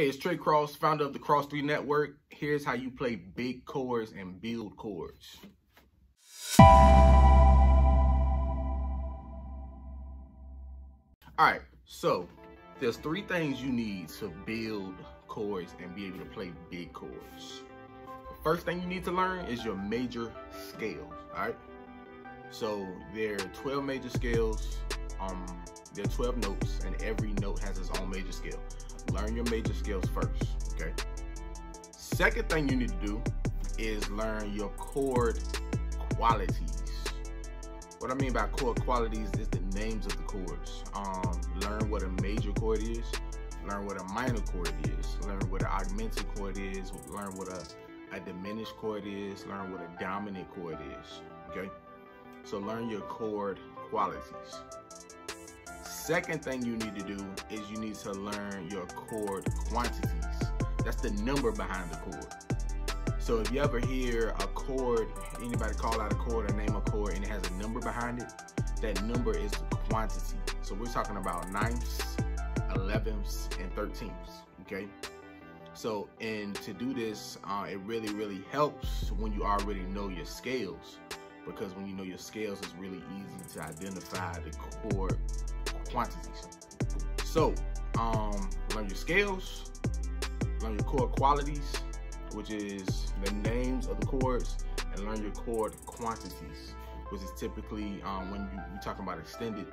Hey, it's Trey Cross, founder of the Cross 3 Network. Here's how you play big chords and build chords. All right, so there's three things you need to build chords and be able to play big chords. The first thing you need to learn is your major scales, all right? So there are 12 major scales, um, there are 12 notes, and every note has its own major scale. Learn your major scales first, okay? Second thing you need to do is learn your chord qualities. What I mean by chord qualities is the names of the chords. Um, learn what a major chord is, learn what a minor chord is, learn what an augmented chord is, learn what a, a diminished chord is, learn what a dominant chord is, okay? So learn your chord qualities. Second thing you need to do is you need to learn your chord quantities. That's the number behind the chord. So if you ever hear a chord, anybody call out a chord or name a chord and it has a number behind it, that number is the quantity. So we're talking about ninths, elevenths, and thirteenths, okay? So, and to do this, uh, it really, really helps when you already know your scales because when you know your scales, it's really easy to identify the chord quantities. So, um, learn your scales, learn your chord qualities, which is the names of the chords, and learn your chord quantities, which is typically um, when you, are talking about extended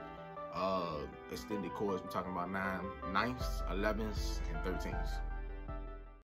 uh, extended chords, we're talking about nine, ninths, elevenths, and thirteenths.